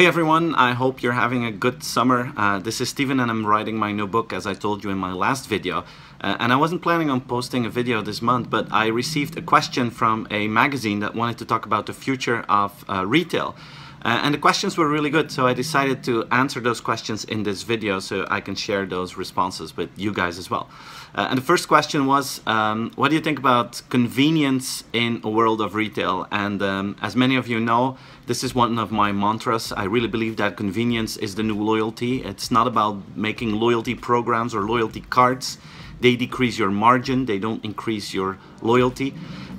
Hey everyone, I hope you're having a good summer. Uh, this is Steven and I'm writing my new book as I told you in my last video. Uh, and I wasn't planning on posting a video this month, but I received a question from a magazine that wanted to talk about the future of uh, retail. Uh, and the questions were really good, so I decided to answer those questions in this video so I can share those responses with you guys as well. Uh, and the first question was, um, what do you think about convenience in a world of retail? And um, as many of you know, this is one of my mantras. I really believe that convenience is the new loyalty. It's not about making loyalty programs or loyalty cards. They decrease your margin, they don't increase your loyalty.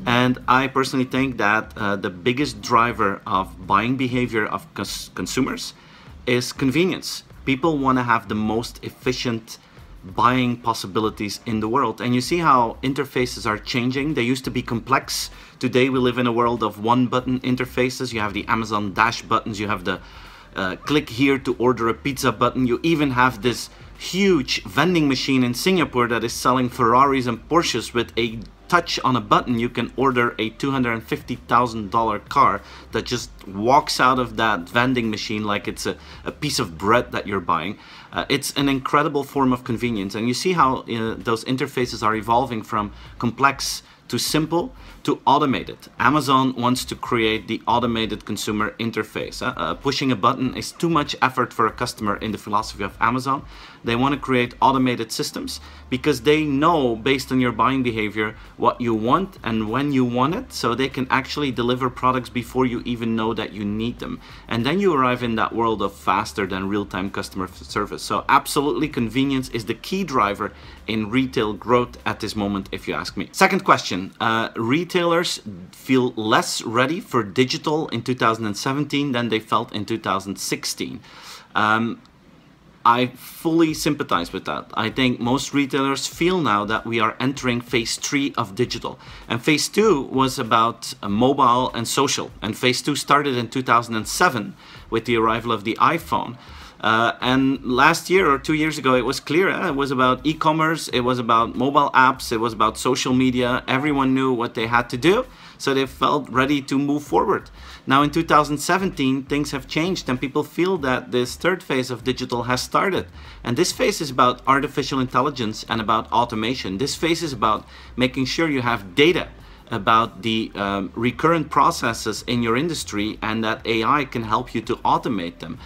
And I personally think that uh, the biggest driver of buying behavior of cons consumers is convenience. People want to have the most efficient buying possibilities in the world. And you see how interfaces are changing. They used to be complex. Today we live in a world of one button interfaces. You have the Amazon Dash buttons, you have the uh, click here to order a pizza button. You even have this huge vending machine in Singapore that is selling Ferraris and Porsches with a touch on a button you can order a $250,000 car that just walks out of that vending machine like it's a, a piece of bread that you're buying. Uh, it's an incredible form of convenience and you see how uh, those interfaces are evolving from complex to simple to automated. Amazon wants to create the automated consumer interface. Uh, uh, pushing a button is too much effort for a customer in the philosophy of Amazon. They want to create automated systems because they know based on your buying behavior what you want and when you want it so they can actually deliver products before you even know that you need them. And then you arrive in that world of faster than real-time customer service. So absolutely convenience is the key driver in retail growth at this moment if you ask me. Second question, uh, retailers feel less ready for digital in 2017 than they felt in 2016. Um, I fully sympathize with that. I think most retailers feel now that we are entering phase three of digital. And phase two was about uh, mobile and social. And phase two started in 2007 with the arrival of the iPhone. Uh, and last year or two years ago, it was clear. Uh, it was about e-commerce, it was about mobile apps, it was about social media. Everyone knew what they had to do, so they felt ready to move forward. Now in 2017, things have changed and people feel that this third phase of digital has started. And this phase is about artificial intelligence and about automation. This phase is about making sure you have data about the um, recurrent processes in your industry and that AI can help you to automate them.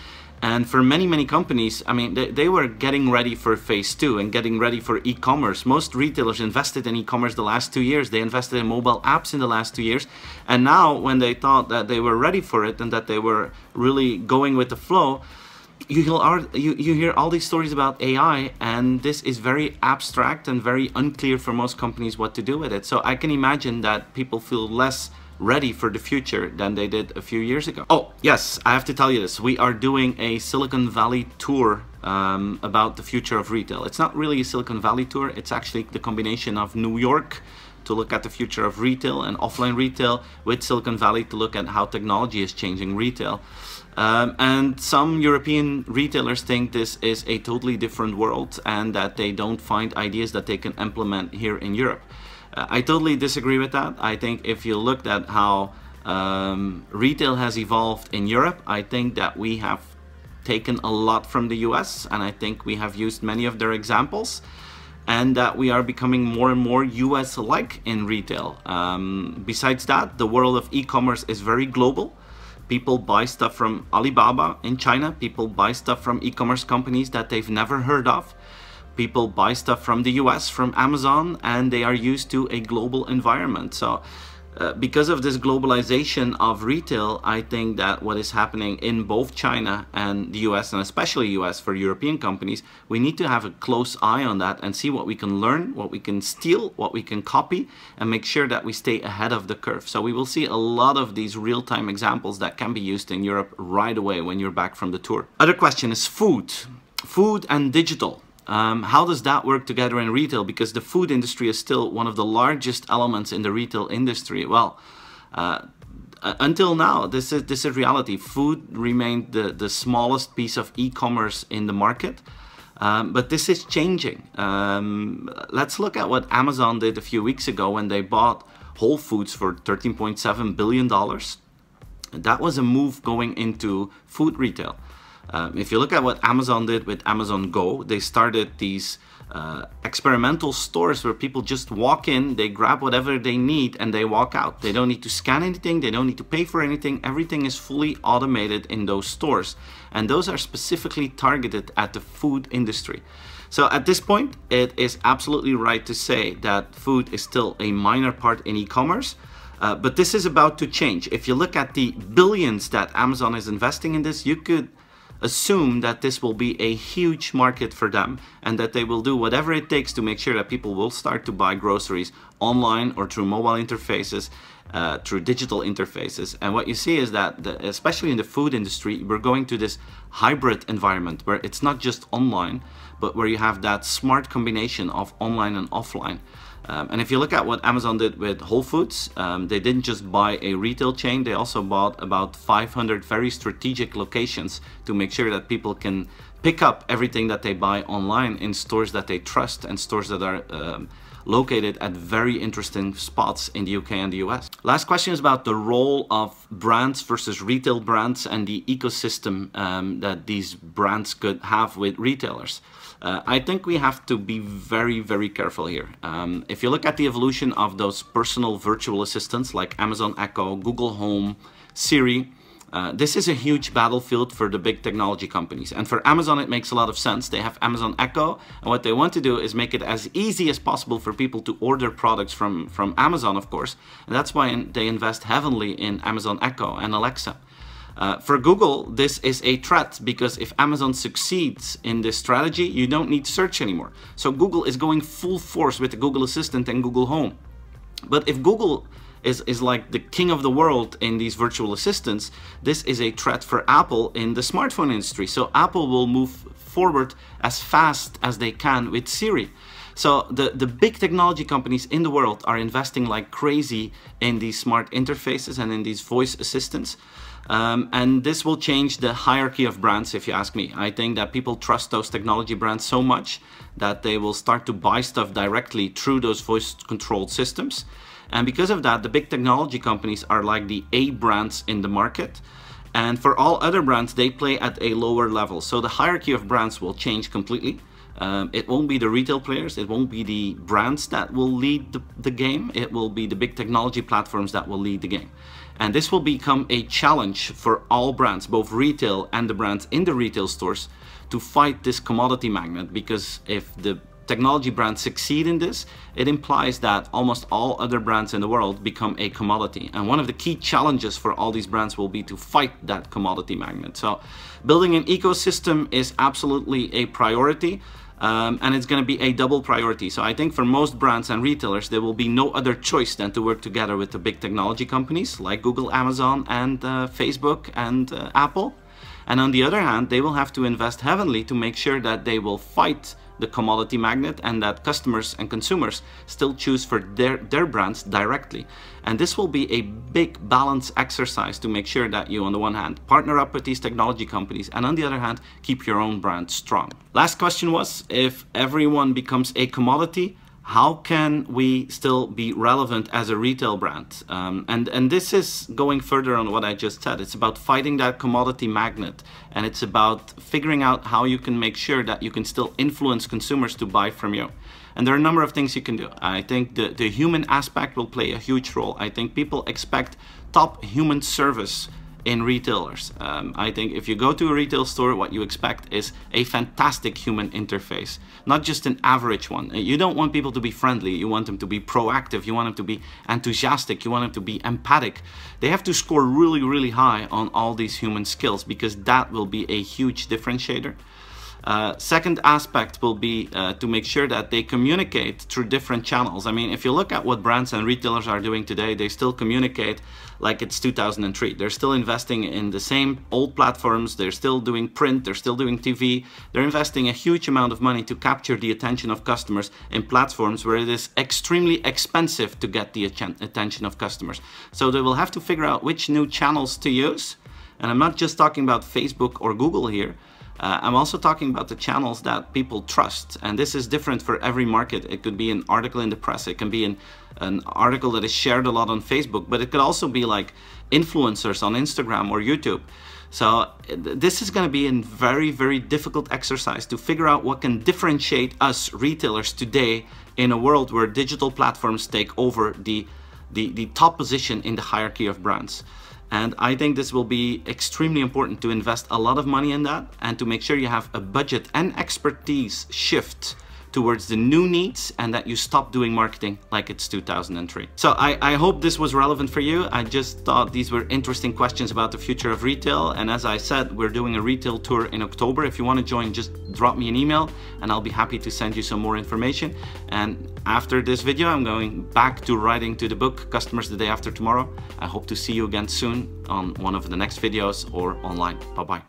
And for many, many companies, I mean, they, they were getting ready for phase two and getting ready for e-commerce. Most retailers invested in e-commerce the last two years. They invested in mobile apps in the last two years. And now when they thought that they were ready for it and that they were really going with the flow, you, you hear all these stories about AI and this is very abstract and very unclear for most companies what to do with it. So I can imagine that people feel less ready for the future than they did a few years ago. Oh, yes, I have to tell you this. We are doing a Silicon Valley tour um, about the future of retail. It's not really a Silicon Valley tour, it's actually the combination of New York to look at the future of retail and offline retail with Silicon Valley to look at how technology is changing retail. Um, and some European retailers think this is a totally different world and that they don't find ideas that they can implement here in Europe. I totally disagree with that. I think if you looked at how um, retail has evolved in Europe, I think that we have taken a lot from the US and I think we have used many of their examples and that we are becoming more and more US-like in retail. Um, besides that, the world of e-commerce is very global. People buy stuff from Alibaba in China. People buy stuff from e-commerce companies that they've never heard of people buy stuff from the US, from Amazon, and they are used to a global environment. So uh, because of this globalization of retail, I think that what is happening in both China and the US, and especially US for European companies, we need to have a close eye on that and see what we can learn, what we can steal, what we can copy, and make sure that we stay ahead of the curve. So we will see a lot of these real-time examples that can be used in Europe right away when you're back from the tour. Other question is food. Food and digital. Um, how does that work together in retail? Because the food industry is still one of the largest elements in the retail industry. Well, uh, until now, this is this is reality. Food remained the, the smallest piece of e-commerce in the market. Um, but this is changing. Um, let's look at what Amazon did a few weeks ago when they bought Whole Foods for $13.7 billion. that was a move going into food retail. Um, if you look at what Amazon did with Amazon Go, they started these uh, experimental stores where people just walk in, they grab whatever they need, and they walk out. They don't need to scan anything, they don't need to pay for anything. Everything is fully automated in those stores. And those are specifically targeted at the food industry. So at this point, it is absolutely right to say that food is still a minor part in e-commerce. Uh, but this is about to change. If you look at the billions that Amazon is investing in this, you could assume that this will be a huge market for them and that they will do whatever it takes to make sure that people will start to buy groceries online or through mobile interfaces, uh, through digital interfaces. And what you see is that, the, especially in the food industry, we're going to this hybrid environment where it's not just online, but where you have that smart combination of online and offline. Um, and if you look at what Amazon did with Whole Foods, um, they didn't just buy a retail chain, they also bought about 500 very strategic locations to make sure that people can pick up everything that they buy online in stores that they trust and stores that are um, located at very interesting spots in the UK and the US. Last question is about the role of brands versus retail brands and the ecosystem um, that these brands could have with retailers. Uh, I think we have to be very, very careful here. Um, if you look at the evolution of those personal virtual assistants like Amazon Echo, Google Home, Siri, uh, this is a huge battlefield for the big technology companies. And for Amazon, it makes a lot of sense. They have Amazon Echo, and what they want to do is make it as easy as possible for people to order products from, from Amazon, of course. And that's why they invest heavily in Amazon Echo and Alexa. Uh, for Google, this is a threat because if Amazon succeeds in this strategy, you don't need search anymore. So Google is going full force with the Google Assistant and Google Home. But if Google is, is like the king of the world in these virtual assistants, this is a threat for Apple in the smartphone industry. So Apple will move forward as fast as they can with Siri. So the, the big technology companies in the world are investing like crazy in these smart interfaces and in these voice assistants. Um, and this will change the hierarchy of brands, if you ask me. I think that people trust those technology brands so much that they will start to buy stuff directly through those voice controlled systems. And because of that, the big technology companies are like the A brands in the market. And for all other brands, they play at a lower level. So the hierarchy of brands will change completely. Um, it won't be the retail players, it won't be the brands that will lead the, the game, it will be the big technology platforms that will lead the game. And this will become a challenge for all brands, both retail and the brands in the retail stores, to fight this commodity magnet because if the technology brands succeed in this, it implies that almost all other brands in the world become a commodity. And one of the key challenges for all these brands will be to fight that commodity magnet. So building an ecosystem is absolutely a priority. Um, and it's going to be a double priority. So I think for most brands and retailers, there will be no other choice than to work together with the big technology companies like Google, Amazon, and uh, Facebook and uh, Apple. And on the other hand, they will have to invest heavily to make sure that they will fight the commodity magnet and that customers and consumers still choose for their, their brands directly. And this will be a big balance exercise to make sure that you, on the one hand, partner up with these technology companies and on the other hand, keep your own brand strong. Last question was, if everyone becomes a commodity, how can we still be relevant as a retail brand? Um, and, and this is going further on what I just said. It's about fighting that commodity magnet and it's about figuring out how you can make sure that you can still influence consumers to buy from you. And there are a number of things you can do. I think the, the human aspect will play a huge role. I think people expect top human service in retailers. Um, I think if you go to a retail store, what you expect is a fantastic human interface, not just an average one. You don't want people to be friendly, you want them to be proactive, you want them to be enthusiastic, you want them to be empathic. They have to score really, really high on all these human skills because that will be a huge differentiator. Uh, second aspect will be uh, to make sure that they communicate through different channels. I mean, if you look at what brands and retailers are doing today, they still communicate like it's 2003. They're still investing in the same old platforms. They're still doing print. They're still doing TV. They're investing a huge amount of money to capture the attention of customers in platforms where it is extremely expensive to get the attention of customers. So they will have to figure out which new channels to use. And I'm not just talking about Facebook or Google here, uh, I'm also talking about the channels that people trust, and this is different for every market. It could be an article in the press, it can be an, an article that is shared a lot on Facebook, but it could also be like influencers on Instagram or YouTube. So this is going to be a very, very difficult exercise to figure out what can differentiate us retailers today in a world where digital platforms take over the, the, the top position in the hierarchy of brands. And I think this will be extremely important to invest a lot of money in that and to make sure you have a budget and expertise shift towards the new needs and that you stop doing marketing like it's 2003. So I, I hope this was relevant for you. I just thought these were interesting questions about the future of retail. And as I said, we're doing a retail tour in October. If you want to join, just drop me an email and I'll be happy to send you some more information. And after this video, I'm going back to writing to the book Customers the Day After Tomorrow. I hope to see you again soon on one of the next videos or online. Bye-bye.